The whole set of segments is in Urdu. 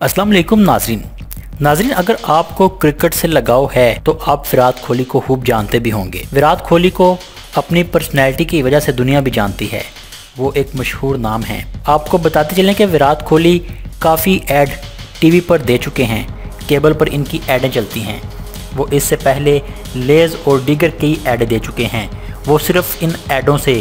السلام علیکم ناظرین۔ ناظرین، اگر آپ کو کرکٹ سے لگاؤ ہے تو آپ وراٹ کوہلی کو خوب جانتے بھی ہوں گے۔ وراٹ کوہلی کو اپنی پرسنالٹی کی وجہ سے دنیا بھی جانتی ہے۔ وہ ایک مشہور نام ہے آپ کو بتاتے چلیں کہ وراٹ کوہلی کافی ایڈ ٹی وی پر دے چکے ہیں۔ کیبل پر ان کی ایڈیں چلتی ہیں۔ وہ اس سے پہلے لیز اور دیگر کئی ایڈیں دے چکے ہیں۔ وہ صرف ان ایڈوں سے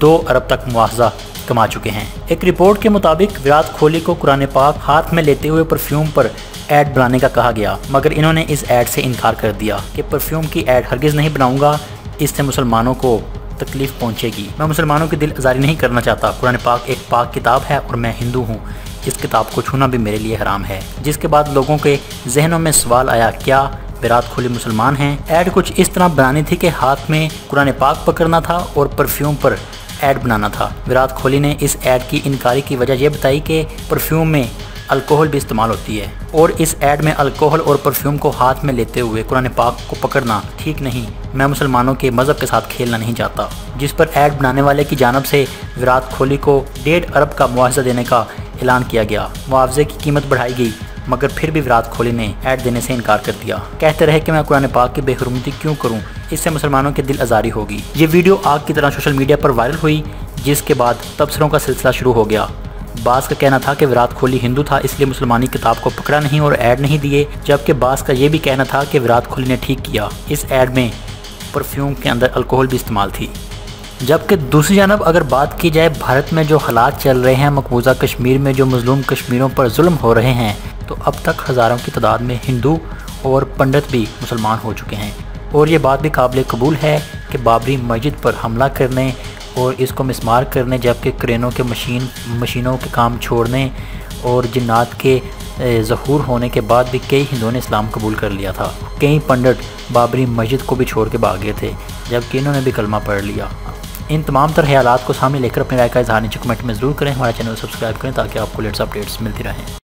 دو ارب تک مواخذہ کما چکے ہیں۔ ایک رپورٹ کے مطابق وراٹ کوہلی کو قرآن پاک ہاتھ میں لیتے ہوئے پرفیوم پر ایڈ بنانے کا کہا گیا، مگر انہوں نے اس ایڈ سے انکار کر دیا کہ پرفیوم کی ایڈ ہرگز نہیں بناؤں گا۔ اس سے مسلمانوں کو تکلیف پہنچے گی۔ میں مسلمانوں کی دل ازاری نہیں کرنا چاہتا۔ قرآن پاک ایک پاک کتاب ہے اور میں ہندو ہوں۔ اس کتاب کو چھونا بھی میرے لیے حرام ہے۔ جس کے بعد لوگوں کے ذہنوں میں سوال آیا، کیا وراٹ کوہلی مسلمان ہیں؟ ایڈ کچھ اس طرح بنانی تھی کہ ہاتھ میں قرآن پاک پکڑنا تھا اور پرفیوم پر ایڈ بنانا تھا۔ وراٹ کوہلی نے اس ایڈ کی انکاری کی وجہ یہ بتائی کہ پرفیوم میں الکوہل بھی استعمال ہوتی ہے اور اس ایڈ میں الکوہل اور پرفیوم کو ہاتھ میں لیتے ہوئے قرآن پاک کو پکڑنا ٹھیک نہیں۔ میں مسلمانوں کے مذہب کے ساتھ کھیلنا نہیں چاہتا۔ جس پر ایڈ بنانے والے کی جانب سے وراٹ کوہلی کو ڈیڑھ ارب کا معاوضہ دینے کا اعلان کیا گیا۔ معاوضے کی قیمت بڑھائی گئی۔ مگر پھر بھی وراٹ کوہلی نے ایڈ دینے سے انکار کر دیا۔ کہتے رہے کہ میں قرآن پاک کی بے حرمتی کیوں کروں؟ اس سے مسلمانوں کے دل ازاری ہوگی۔ یہ ویڈیو آگ کی طرح سوشل میڈیا پر وائرل ہوئی، جس کے بعد تبصروں کا سلسلہ شروع ہو گیا۔ بعض کا کہنا تھا کہ وراٹ کوہلی ہندو تھا، اس لیے مسلمانی کتاب کو پکڑا نہیں اور ایڈ نہیں دیے، جبکہ بعض کا یہ بھی کہنا تھا کہ وراٹ کوہلی نے ٹھیک کیا۔ اس ایڈ میں پرفیوم کے اندر الکوہل بھی استعمال تھی۔ جبکہ دوسری جانب اگر بات کی جائے، بھارت میں جو حالات چل رہے ہیں، مقبوضہ کشمیر میں جو مظلوم کشمیروں پر ظلم ہو رہے ہیں تو اب تک ہزاروں کی تعداد میں ہندو اور پنڈت بھی مسلمان ہو چکے ہیں۔ اور یہ بات بھی قابل قبول ہے کہ بابری مسجد پر حملہ کرنے اور اس کو مسمار کرنے جبکہ کرینوں کے مشین، مشینوں کے کام چھوڑنے اور جنات کے ظہور ہونے کے بعد بھی کئی ہندوؤں نے اسلام قبول کر لیا تھا۔ کئی پنڈت بابری مسجد کو بھی چھوڑ کے بھاگے تھے جبکہ انہوں نے بھی کلمہ پڑھ لیا۔ ان تمام تر حیالات کو سامنے لے کر اپنے رائے کا اظہار نیچے کمنٹ میں ضرور کریں۔ ہمارا چینل سبسکرائب کریں تاکہ آپ کو لیٹس اپڈیٹس ملتی رہیں۔